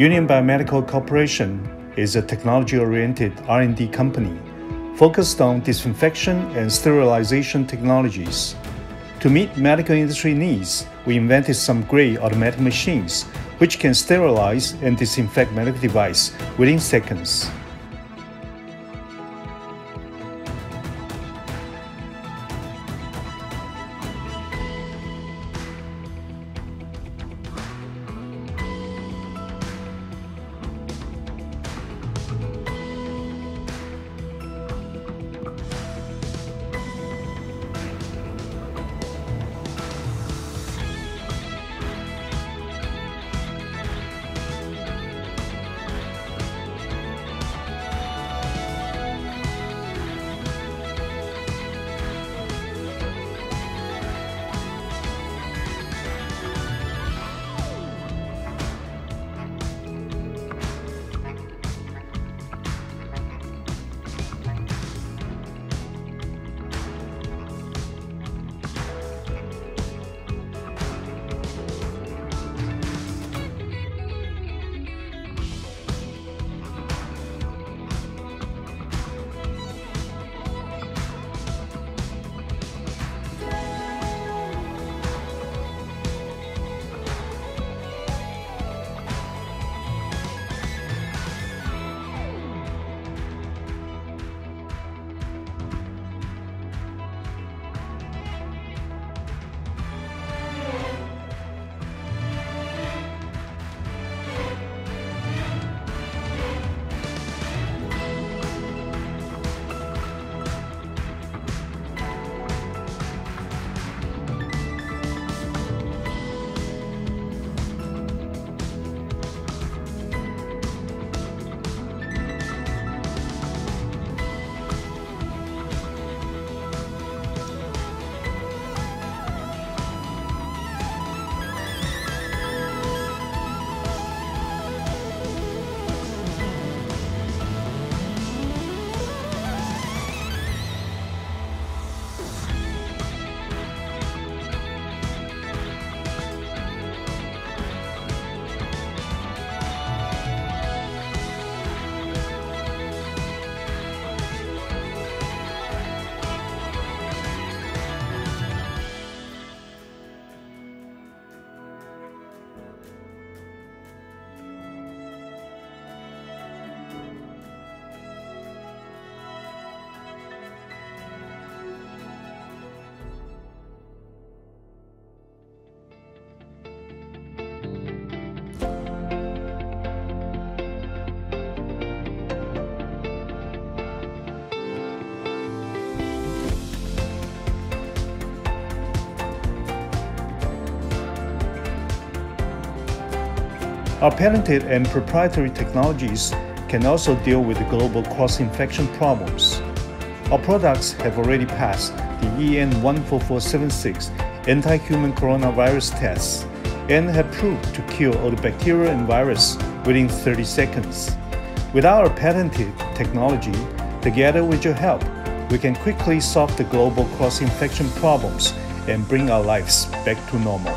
Union Biomedical Corporation is a technology-oriented R&D company focused on disinfection and sterilization technologies. To meet medical industry needs, we invented some great automatic machines which can sterilize and disinfect medical device within seconds. Our patented and proprietary technologies can also deal with the global cross-infection problems. Our products have already passed the EN 14476 anti-human coronavirus tests and have proved to kill all the bacteria and virus within 30 seconds. With our patented technology, together with your help, we can quickly solve the global cross-infection problems and bring our lives back to normal.